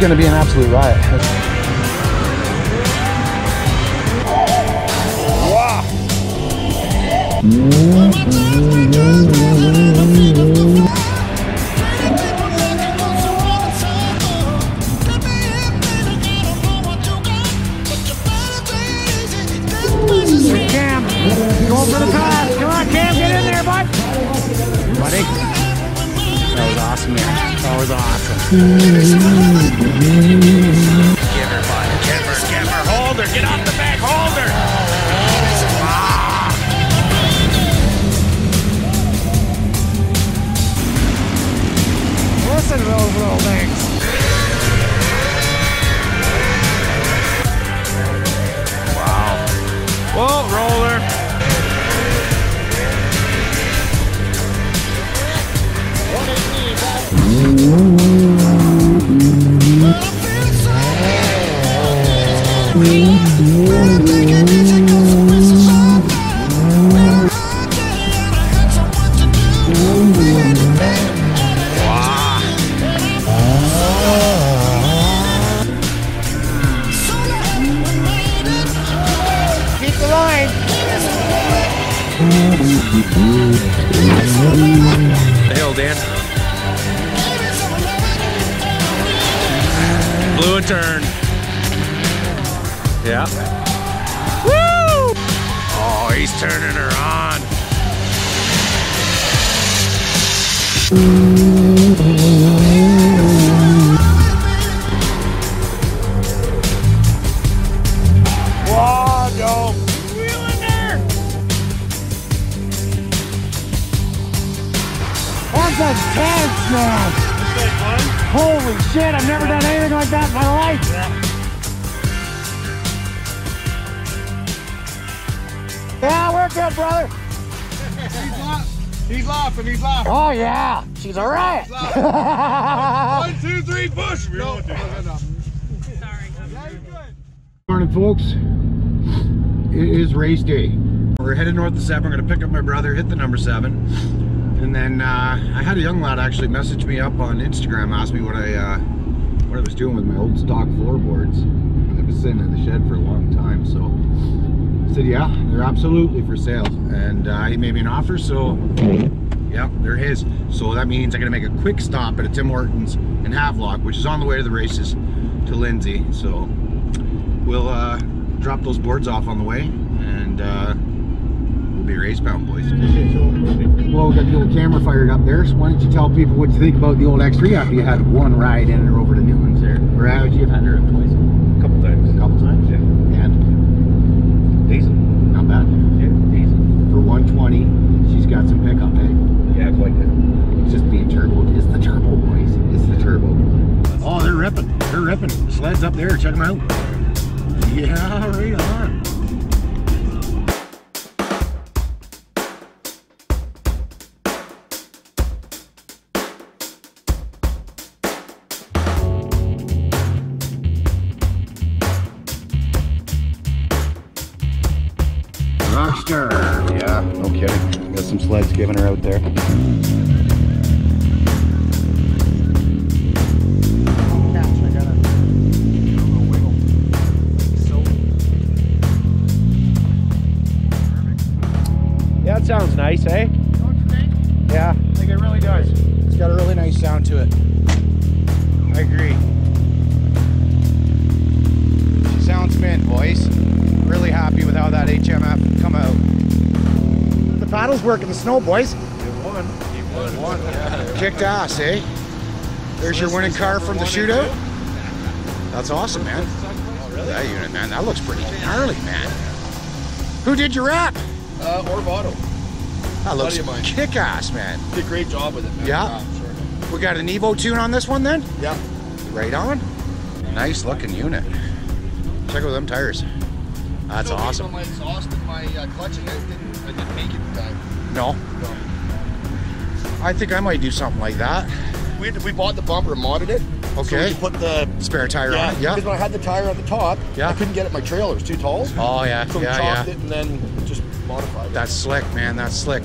is gonna be an absolute riot. Cam, Keep intense! Holy shit, I've never done anything like that in my life! Yeah, we're good, brother. He's laughing, he's laughing. Oh yeah, she's a riot. One, two, three, push. No, Morning, folks. It is race day. We're headed north to seven. We're gonna pick up my brother, hit the number seven, and then uh, I had a young lad actually message me up on Instagram, asked me what I uh, what I was doing with my old stock floorboards. They've been sitting in the shed for a long time, so I said, yeah, they're absolutely for sale, and uh, he made me an offer, so yeah, they're his. So that means I'm gonna make a quick stop at a Tim Hortons in Havelock, which is on the way to the races to Lindsay. So we'll uh, drop those boards off on the way and uh, we'll be race bound boys. Got the old camera fired up there, so why don't you tell people what you think about the old X3 after you had one ride in her over to Newman's there? Or how would you have had her twice? A couple times. A couple times? Yeah. And? Decent. Not bad. Yeah, decent. For 120, she's got some pickup, eh? Yeah, quite good. It's just being turbo. It's the turbo, boys. It's the turbo. Oh, they're ripping. They're ripping. The sled's up there. Check them out. Yeah, right on. That sounds nice, eh? Yeah, I think it really does. It's got a really nice sound to it. I agree. She sounds mint, boys. Really happy with how that HMF come out. The paddles working the snow, boys. You won. You've won. Yeah. Kicked ass, eh? There's your winning car from the shootout. That's awesome, man. That unit, man, that looks pretty gnarly, man. Who did your wrap? Uh, Orvato. That looks Buddy of kick ass, man. Did a great job with it, man. Yeah. sure. We got an Evo tune on this one then? Yeah. Right on. Nice looking unit. Check out them tires. That's awesome. My exhaust and my uh, clutch and didn't, I didn't make it in time. No, No. I think I might do something like that. We, we bought the bumper and modded it. So Okay. you put the Spare tire yeah, on it. Yeah. Because when I had the tire at the top, Yeah. I couldn't get it. My trailer was too tall. Oh yeah, So we yeah, chopped yeah. it and then just modified. That's slick, man. That's slick.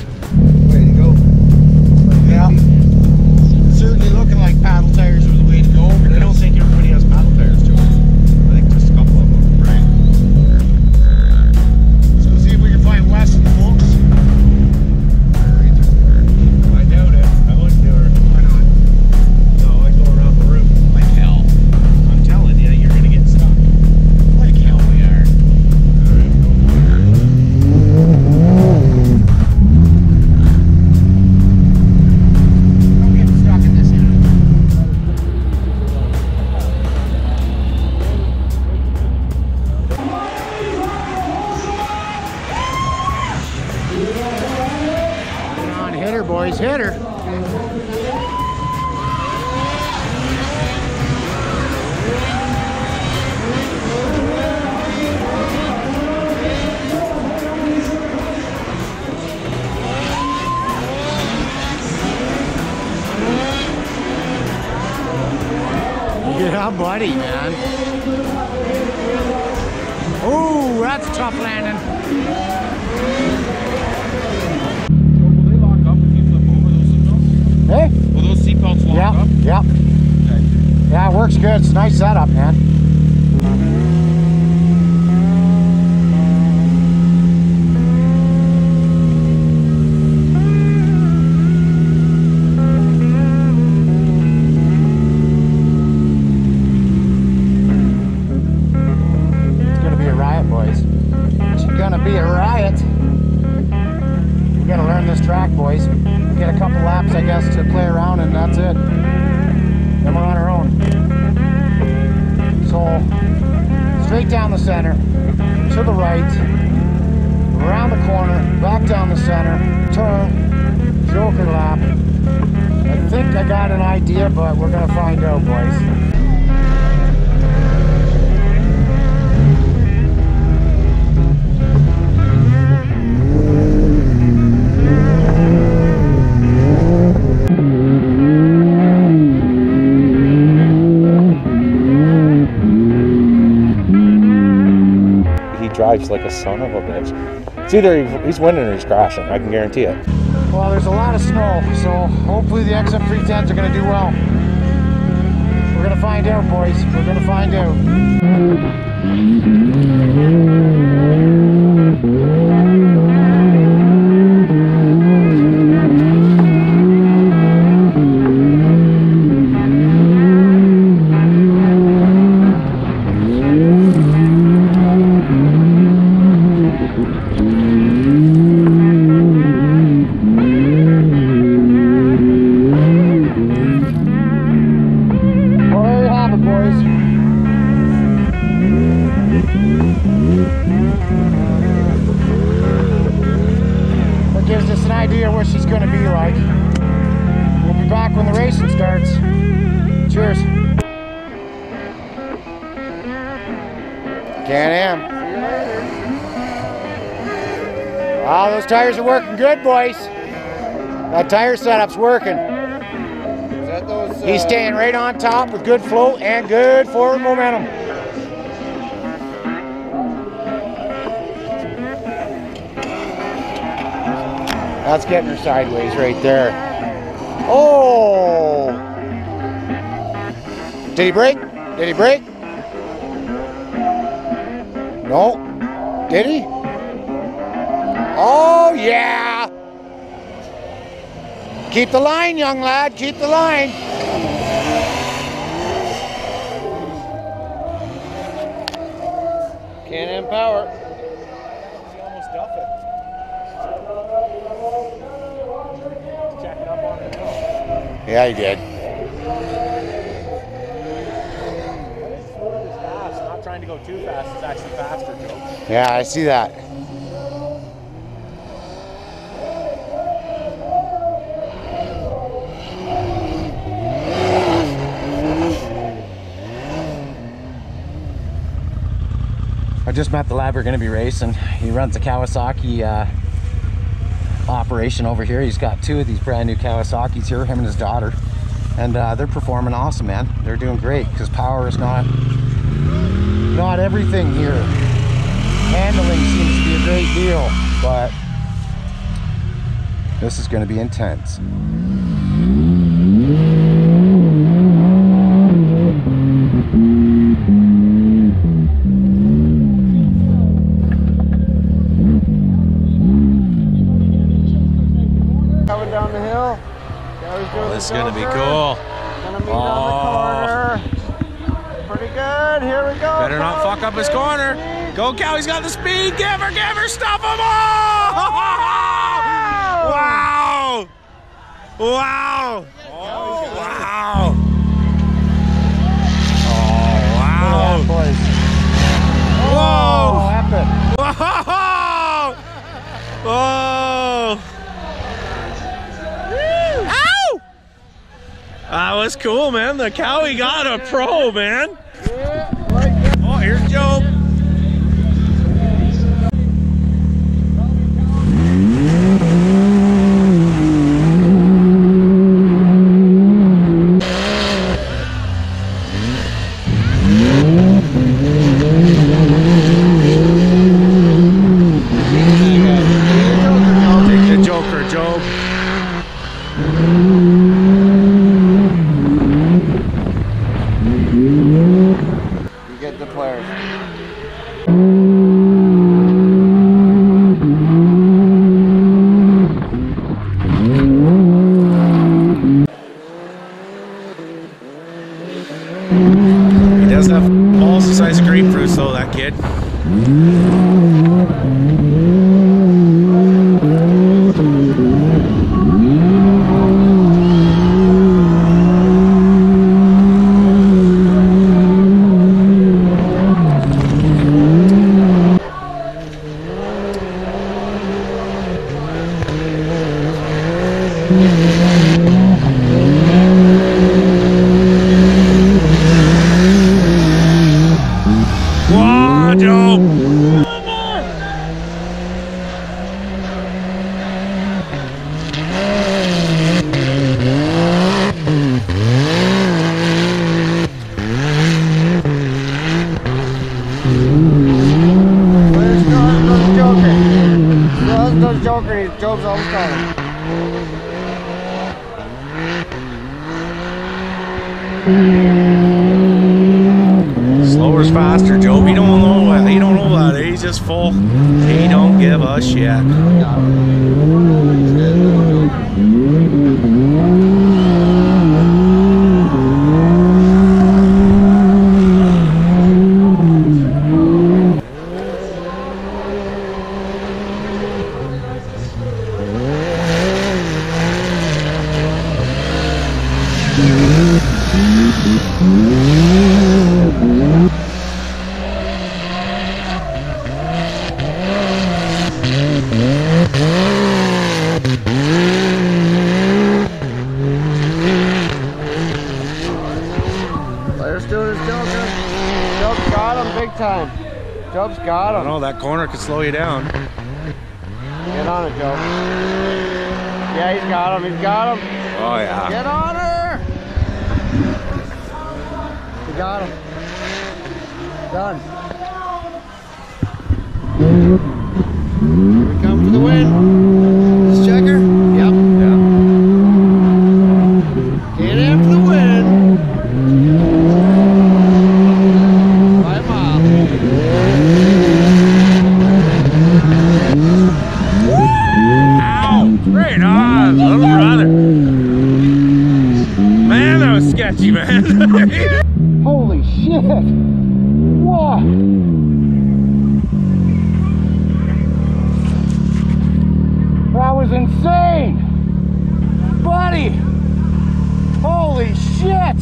Buddy, man. Oh, that's tough landing. Will they lock up if you flip over those seatbelts? Hey? Will those seatbelts lock Yeah, up? yeah. Yeah, it works good. It's a nice setup, man. And that's it. Then we're on our own. So, straight down the center, to the right, around the corner, back down the center, turn, joker lap. I think I got an idea, but we're gonna find out, boys. Like a son of a bitch. It's either he's winning or he's crashing. I can guarantee it. Well, there's a lot of snow, so hopefully the XM310s are going to do well. We're going to find out, boys. We're going to find out. That tire setup's working. Is that those? He's uh, staying right on top with good flow and good forward momentum. That's getting her sideways right there. Oh! Did he break? Did he break? No. Did he? Oh, yeah! Keep the line, young lad. Keep the line. Can-Am power. He almost duffed it. Checking up on it. Yeah, he did. Not trying to go too fast. It's actually faster, Joe. Yeah, I see that. I just met the lad we're going to be racing. He runs a Kawasaki uh, operation over here. He's got two of these brand new Kawasaki's here, him and his daughter. and uh, they're performing awesome, man. They're doing great because power is not not everything here. Handling seems to be a great deal, but this is going to be intense. Oh, this is gonna be cool. Oh. on the oh. corner. Pretty good. Here we go. Better not fuck up his corner. Go, Cow. He's got the speed. Give her, give her. Stuff him all. Wow. Wow. Cool, man. The cowie got a pro, man. Oh, here's Joe. I'll take the Joker, Joe. You get the players. He does have balls the size of grapefruits, though, that kid. Whoa, Joe! Where's Joe's Joker? Joe's no Joker. He's Joe's always calling. Slower's faster, Joe. He don't know that. He don't know that. He's just full. He don't give a shit. Players doing his Joker. Joe's got him big time. Joe's got I him. Know that corner could slow you down. Get on it, Joe. Yeah, he's got him. He's got him. Oh yeah. Get on her. He got him. Done. Here we come for the win. Holy shit! Whoa! That was insane! Buddy! Holy shit!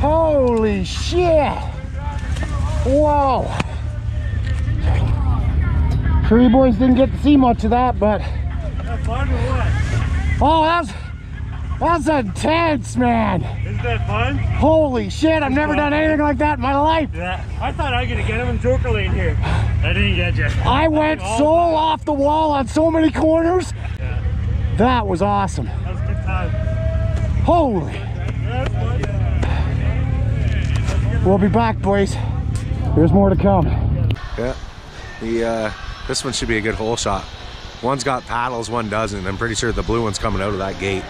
Holy shit! Whoa! Sure you boys didn't get to see much of that, but... Oh, that's... That's intense, man! Isn't that fun? Holy shit, I've never done anything like that in my life. Yeah. I thought I was gonna get him in Joker lane here. I didn't get you. I went so off the wall on so many corners. That was awesome. That was a good time. Holy. We'll be back, boys. There's more to come. Yeah. The uh, this one should be a good hole shot. One's got paddles, one doesn't. I'm pretty sure the blue one's coming out of that gate.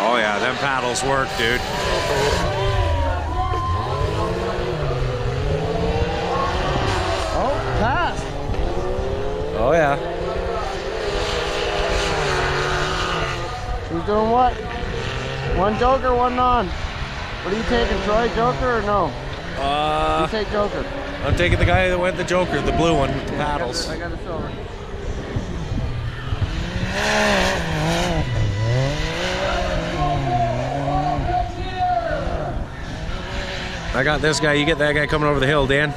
Oh yeah, them paddles work, dude. Oh, pass. Oh yeah. Who's doing what? One joker, one non. What are you taking, Troy? Joker or no? Uh, You take joker. I'm taking the guy that went the Joker, the blue one with the paddles. I got a silver. I got this guy. You get that guy coming over the hill, Dan.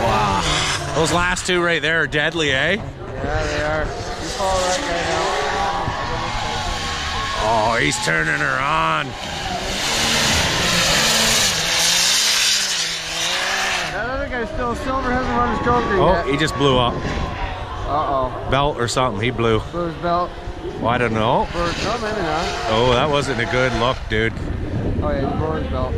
Wow. Those last two right there are deadly, eh? Yeah, they are. You follow that guy now. Oh, he's turning her on. That other guy's still silver, hasn't run his joker Oh, yet. he just blew up. Uh-oh. Belt or something. He blew. Blew his belt. Well, I don't know. For, no, maybe not. Oh, that wasn't a good look, dude. Oh, yeah, he blew his belt.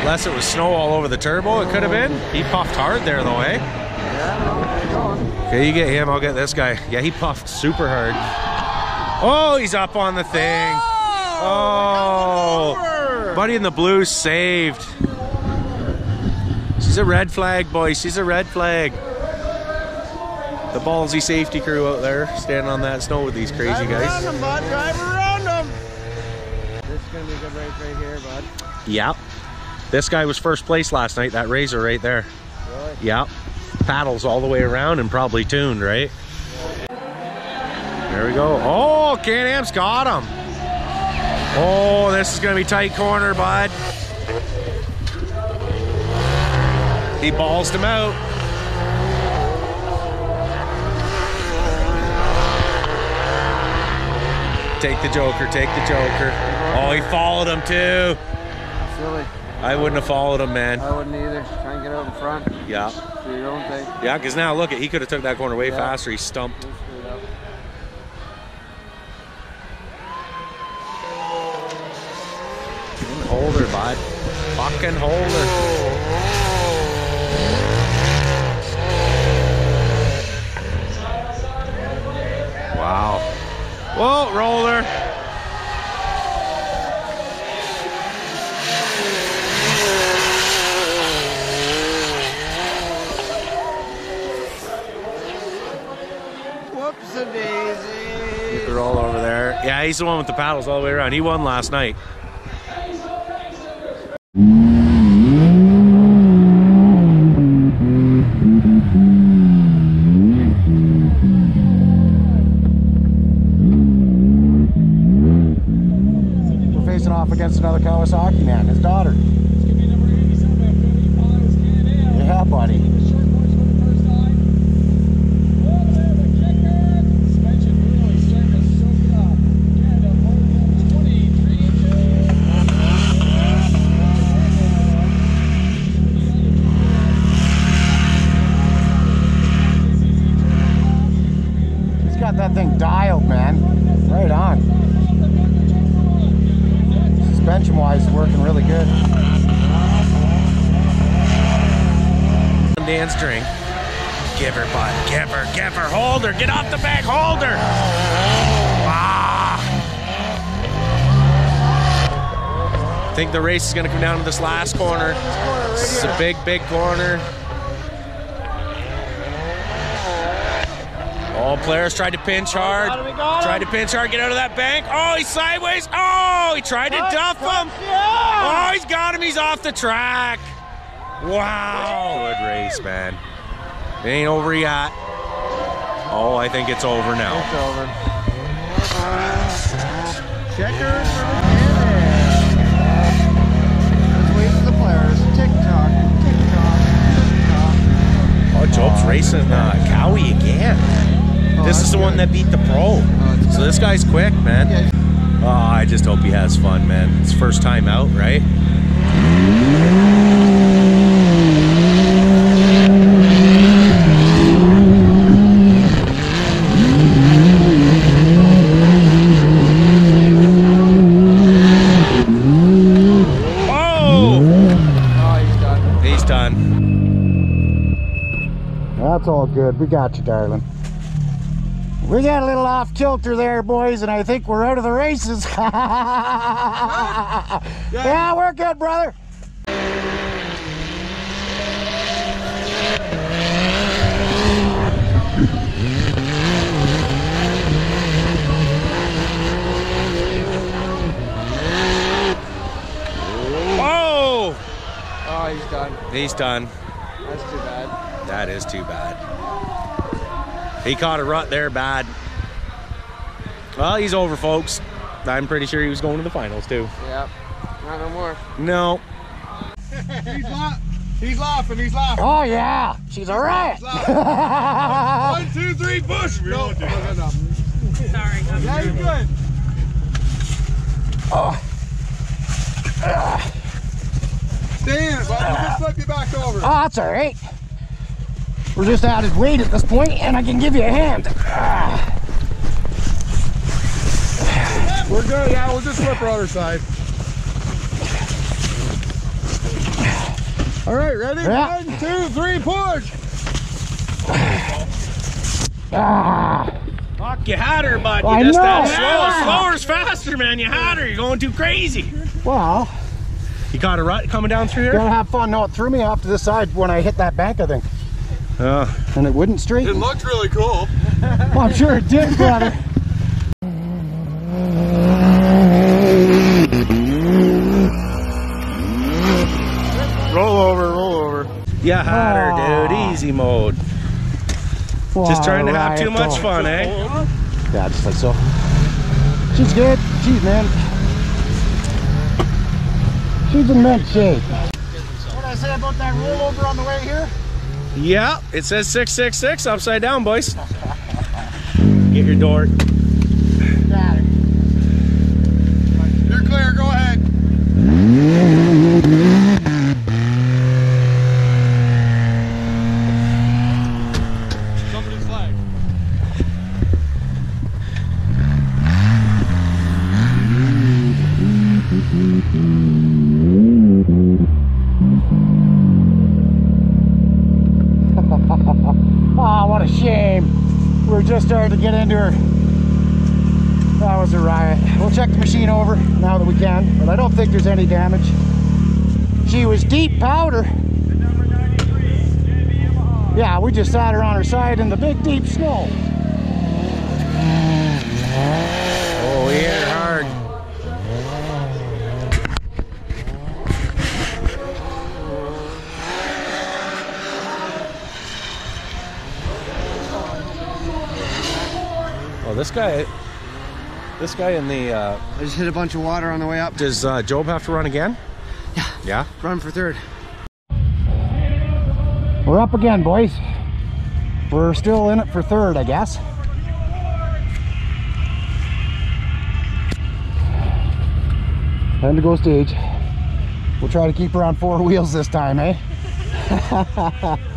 Unless it was snow all over the turbo, it could have been. He puffed hard there, though, eh? Yeah, no, where going? Okay, you get him, I'll get this guy. Yeah, he puffed super hard. Oh, he's up on the thing. Oh, Buddy in the blue saved. She's a red flag, boy. She's a red flag. The ballsy safety crew out there standing on that snow with these crazy Drive around guys. him, bud. Drive around him. This is going to be a good race right here, bud. Yep. This guy was first place last night, that RZR right there. Really? Yep. Paddles all the way around and probably tuned, right? There we go. Oh, Can-Am's got him. Oh, this is going to be tight corner, bud. He balls him out. Take the Joker, take the Joker. Oh, he followed him too. Silly. I wouldn't have followed him, man. I wouldn't either. Try and get out in front. Yeah. Do your own thing. Yeah, because now look, at he could have took that corner way Yeah. faster. He stumped. Just screwed up. Hold her, bud. Fucking hold her. Wow. Whoa, roller. Whoops a daisy. They're all over there. Yeah, he's the one with the paddles all the way around. He won last night. Against another Kawasaki man, his daughter. Yeah, buddy. I think the race is going to come down to this last corner. This is a big, big corner. All players tried to pinch hard. Tried to pinch hard, get out of that bank. Oh, he's sideways. Oh, he tried to duff him. Oh, he's got him. He's off the track. Wow. Good race, man. It ain't over yet. Oh, I think it's over now. It's over. Checkers Job's racing uh, Cowie again. Oh, this is the one that beat the pro. Oh, So this guy's quick, man. Yeah. Oh, I just hope he has fun, man. It's first time out, right? Oh! Oh, he's done. He's done. That's all good. We got you, darling. We got a little off kilter there, boys, and I think we're out of the races. yeah, we're good, brother. Oh! Oh, he's done. he's done. He's done. That's too bad. That is too bad. He caught a rut there bad. Well, he's over, folks. I'm pretty sure he was going to the finals, too. Yep. Not no more. No. He's laughing. He's laughing. He's laughing. Oh, yeah. She's all right. One, two, three, push. No, no, no. Sorry. Yeah, you're good. Stay in. So I'll just flip you back over. Oh, that's all right. We're just out of weight at this point, and I can give you a hand. Ah, We're good. Yeah, we'll just flip her other side. All right, ready? Yeah. One, two, three, push. ah. Fuck, you had her, bud. I You just know. that slow. Yeah. Slower's faster, man. You had her. You're going too crazy. Well, You caught a rut coming down through here? gonna have fun. No, it threw me off to the side when I hit that bank, I think, Oh. and it wouldn't straighten. It looked really cool. Well, I'm sure it did, brother. Roll over, roll over. Yeah, hotter, her, Aw. dude. Easy mode. Just trying to have too much fun, eh? Yeah, just like so. She's good. She's man. She's in mint shape. What did I say about that rollover on the way here? Yeah, it says 666 upside down, boys. Get your door. You're clear. Go ahead. Any damage. She was deep powder. Yeah, we just sat her on her side in the big deep snow. Oh, we hit her hard. Oh, this guy, this guy in the, uh, I just hit a bunch of water on the way up. does uh, Job have to run again? Yeah. Yeah? Run for third. We're up again, boys. We're still in it for third, I guess. Time to go stage. We'll try to keep her on four wheels this time, eh?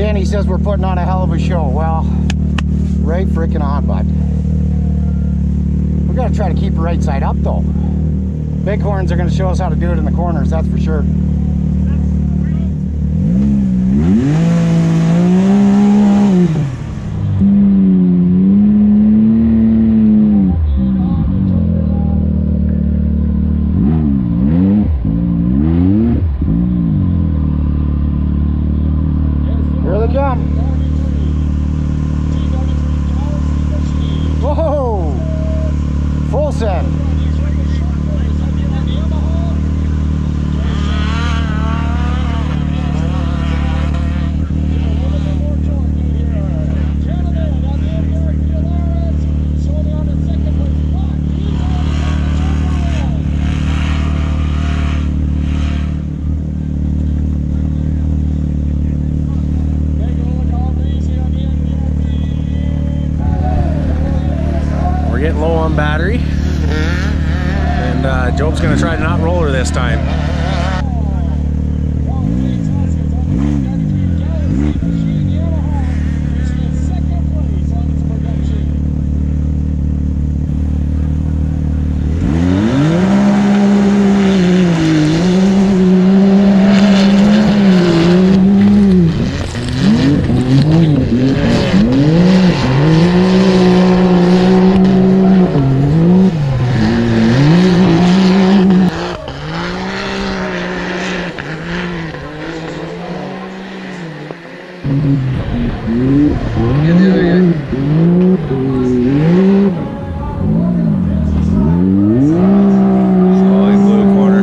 Danny says we're putting on a hell of a show. Well, right freaking on, bud. We gotta try to keep her right side up though. Bighorns are to show us how to do it in the corners, that's for sure. Here they come. Whoa! Full send. On battery. And uh, Job's gonna try to not roll her this time. Slowly blue corner.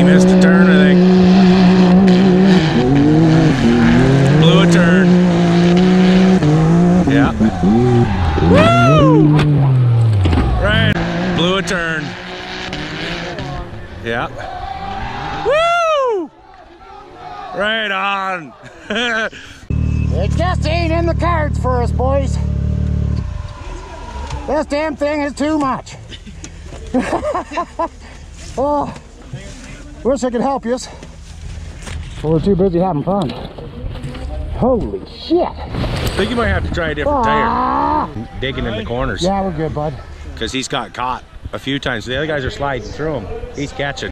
He missed a turn, I think. Blew a turn. Yeah. Woo! Right. Blew a turn. Yeah. Woo! Right on. It just ain't in the cards for us, boys. This damn thing is too much. oh, wish I could help you. But we're too busy having fun. Holy shit. I think you might have to try a different tire. Ah! Digging in the corners. Yeah, we're good, bud. Because he's got caught a few times. The other guys are sliding through him. He's catching.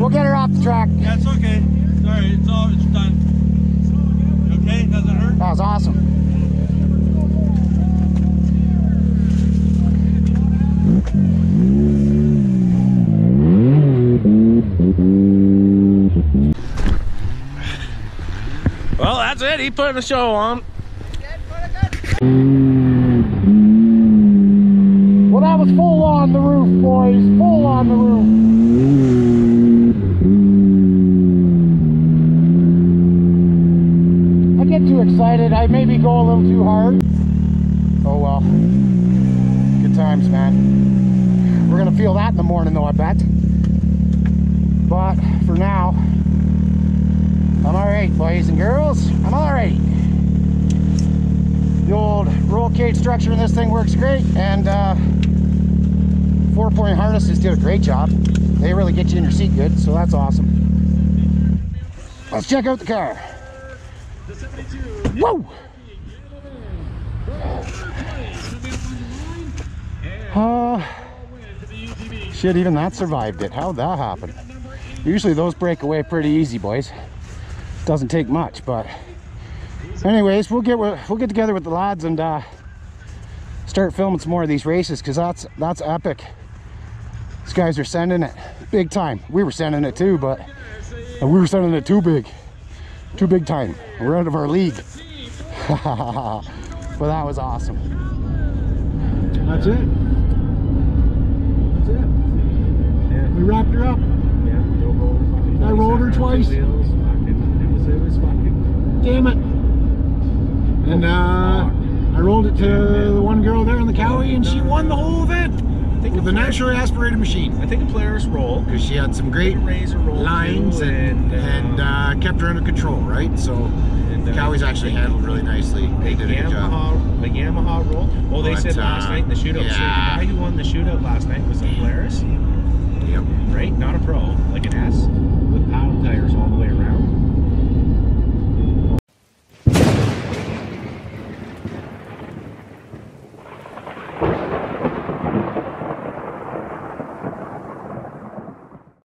We'll get her off the track. Yeah, it's okay. Sorry, it's all it's done. You okay? Doesn't hurt? That was awesome. Well, that's it. He put the show on. Well, that was full on the roof, boys. Full on the roof. I get too excited. I maybe go a little too hard. Oh well. Times, man. We're gonna feel that in the morning, though, I bet. But for now, I'm all right, boys and girls. I'm all right. The old roll cage structure in this thing works great, and uh, four point harnesses did a great job. They really get you in your seat good, so that's awesome. Let's check out the car. Whoa! Uh, shit, even that survived it. How'd that happen? Usually those break away pretty easy, boys. Doesn't take much, but anyways, we'll get we'll get together with the lads and uh, start filming some more of these races because that's that's epic. These guys are sending it big time. We were sending it too, but we were sending it too big, too big time. We're out of our league. but that was awesome. That's it. We wrapped her up. Yeah. I rolled her twice. Damn it. And uh, I rolled it to the one girl there in the Cowie, and she won the whole event with the naturally aspirated machine. I think a player's roll. Because she had some great roll lines and, and uh, kept her under control, right? So the Cowies actually handled really nicely. They did a good job. Yamaha, a Yamaha roll. Oh, they But, said last uh, night in the shootout. So the guy who won the shootout last night was a Polaris. Yep. Right? Not a pro, like an S, with paddle tires all the